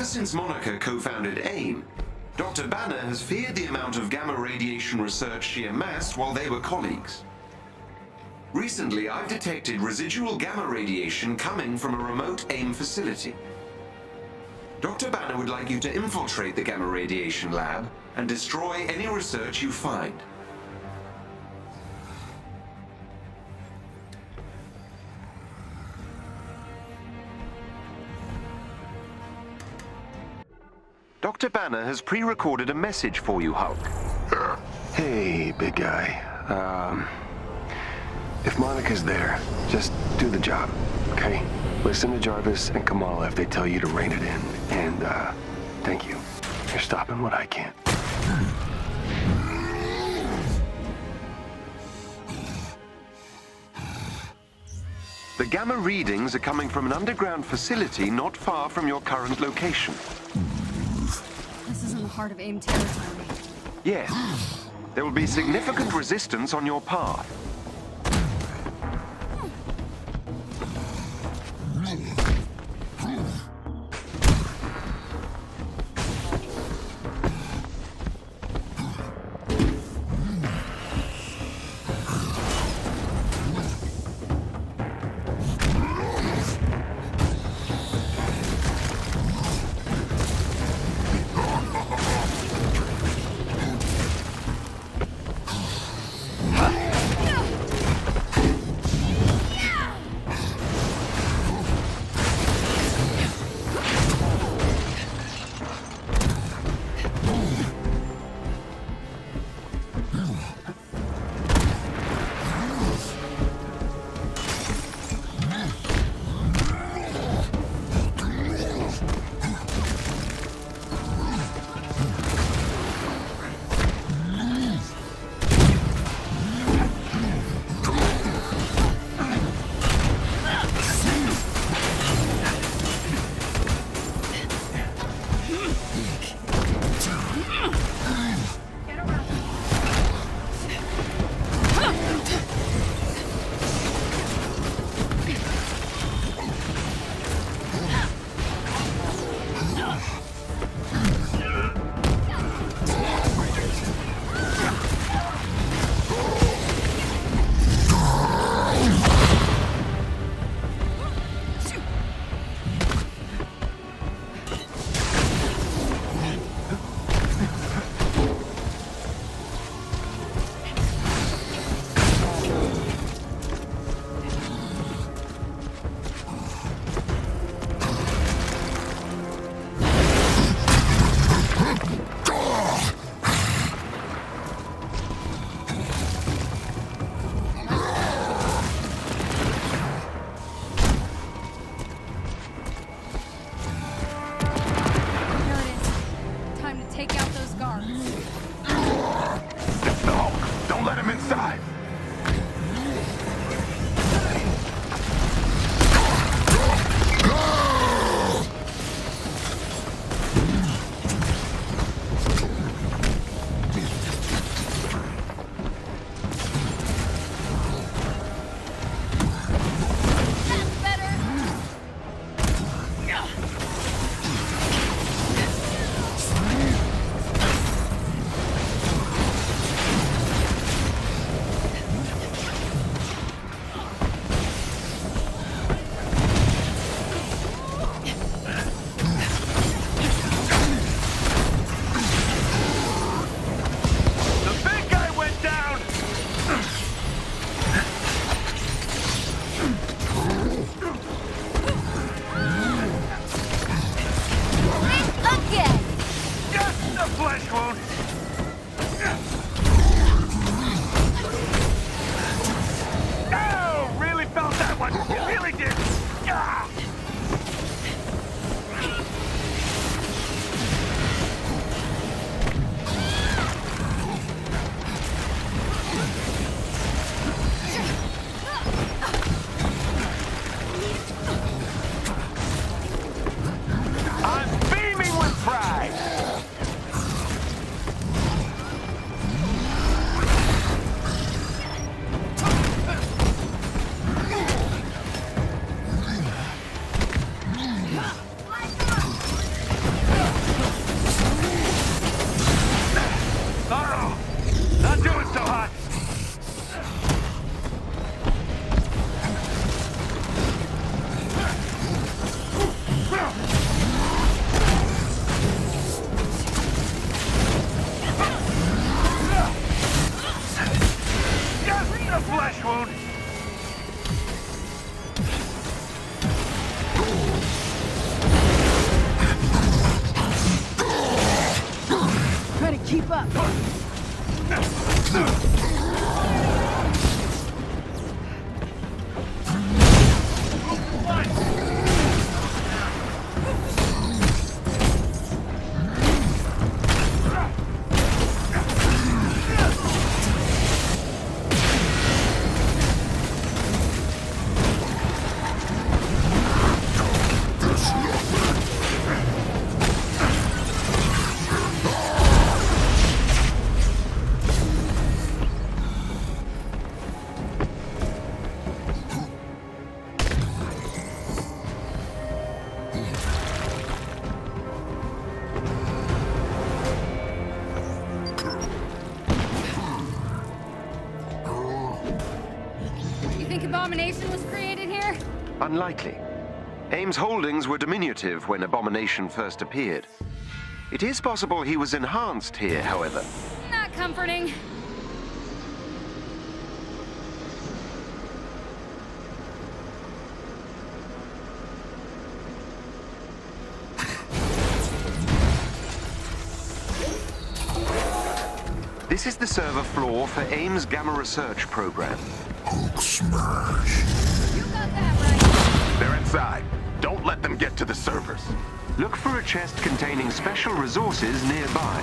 Ever since Monica co-founded AIM, Dr. Banner has feared the amount of gamma radiation research she amassed while they were colleagues. Recently, I've detected residual gamma radiation coming from a remote AIM facility. Dr. Banner would like you to infiltrate the gamma radiation lab and destroy any research you find. Dr. Banner has pre-recorded a message for you, Hulk. Hey, big guy. Um, if Monica's there, just do the job, okay? Listen to Jarvis and Kamala if they tell you to rein it in. And, uh, thank you. You're stopping what I can't. The gamma readings are coming from an underground facility not far from your current location. Heart of AIM territory. Yes. There will be significant resistance on your path. back. Unlikely. AIM's holdings were diminutive when Abomination first appeared. It is possible he was enhanced here, however. Not comforting. This is the server floor for AIM's Gamma Research program. You got that right. They're inside. Don't let them get to the servers. Look for a chest containing special resources nearby.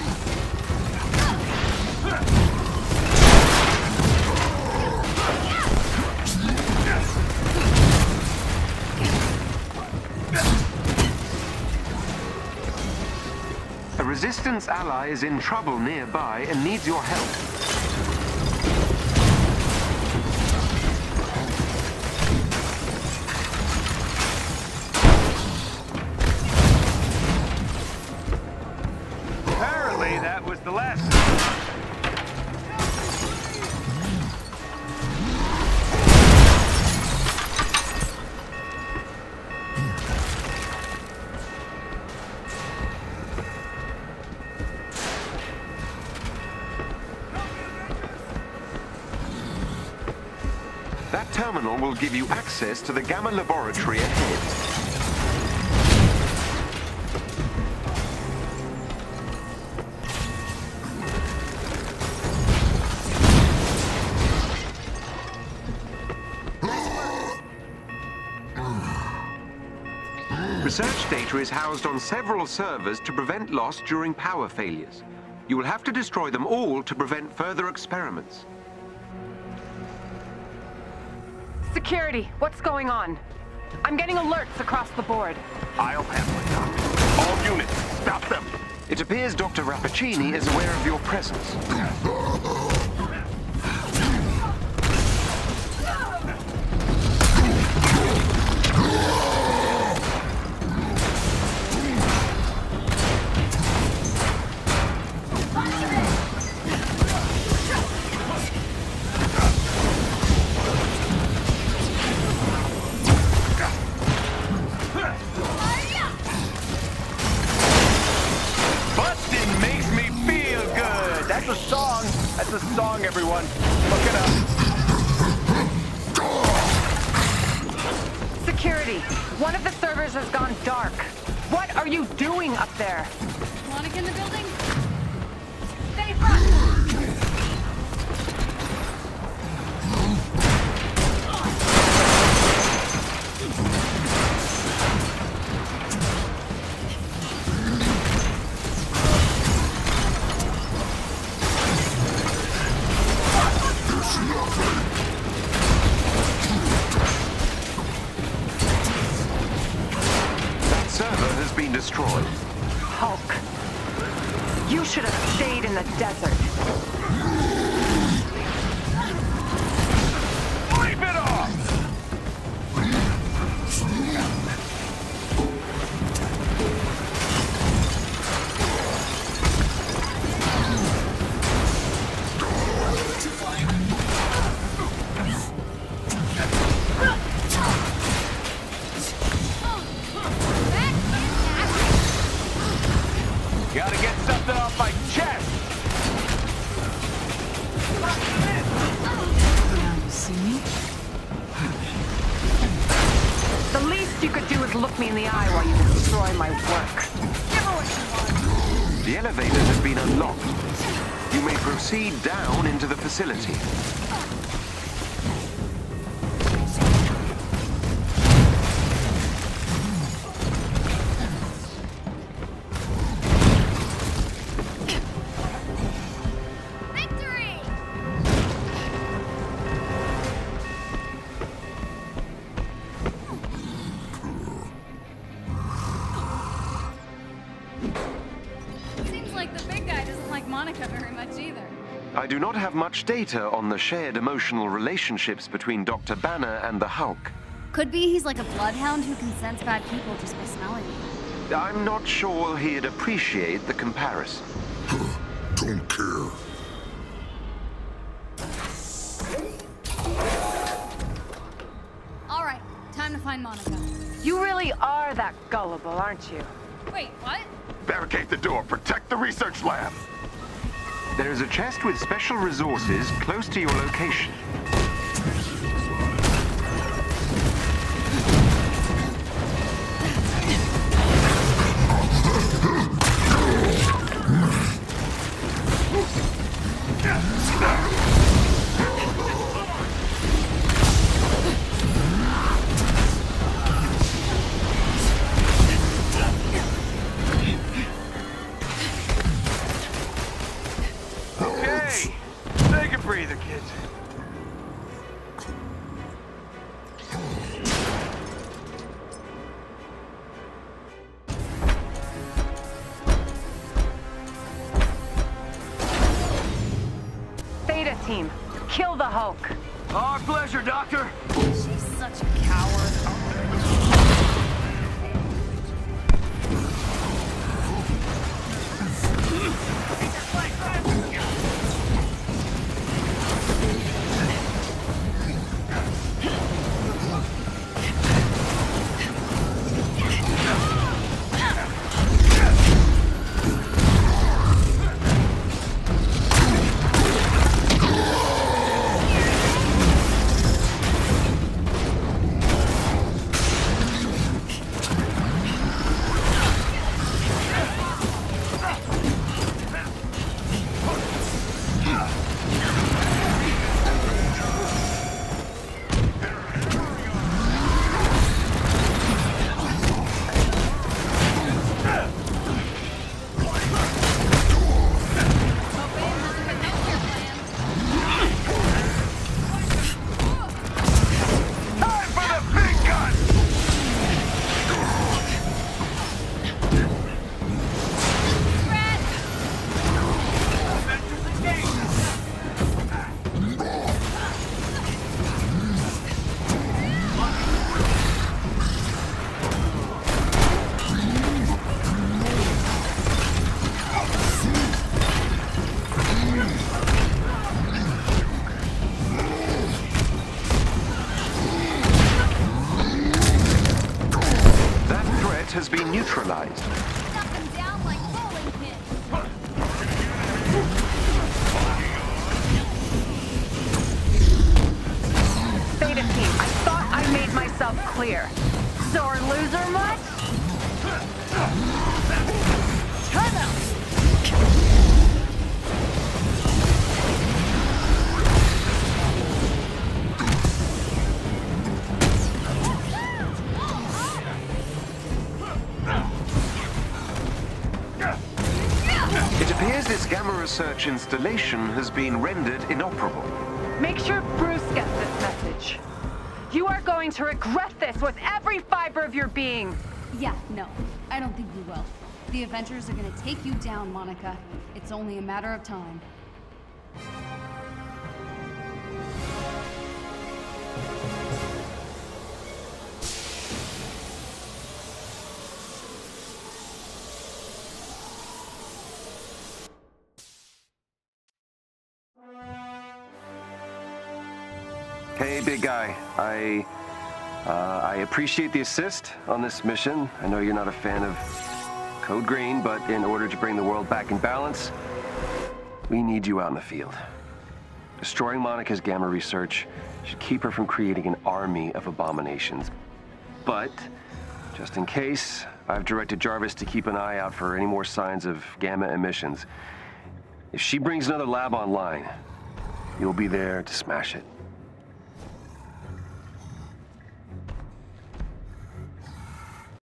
A Resistance ally is in trouble nearby and needs your help. That was the last. That terminal will give you access to the Gamma Laboratory ahead. Research data is housed on several servers to prevent loss during power failures. You will have to destroy them all to prevent further experiments. Security, what's going on? I'm getting alerts across the board. I'll handle it, Doc. All units, stop them. It appears Dr. Rappaccini is aware of your presence. song. That's a song, everyone. Look it up. Security, one of the servers has gone dark. What are you doing up there? Wanna in the building? Stay front! The desert. Ah! Do not have much data on the shared emotional relationships between Dr. Banner and the Hulk. Could be he's like a bloodhound who can sense bad people just by smelling them. I'm not sure he'd appreciate the comparison. Don't care. All right, time to find Monica. You really are that gullible, aren't you? Wait, what? Barricade the door. Protect the research lab. There is a chest with special resources close to your location. Team, kill the Hulk. Our pleasure, Doctor. She's such a coward. Time clear. Sore loser much? It appears this Gamma Research installation has been rendered inoperable. Make sure Bruce gets this message. You are going to regret this with every fiber of your being. Yeah, no, I don't think you will. The Avengers are gonna take you down, Monica. It's only a matter of time. Big guy. I uh, I appreciate the assist on this mission. I know you're not a fan of Code Green, but in order to bring the world back in balance, we need you out in the field. Destroying Monica's gamma research should keep her from creating an army of abominations. but just in case, I've directed Jarvis to keep an eye out for any more signs of gamma emissions. If she brings another lab online, you'll be there to smash it.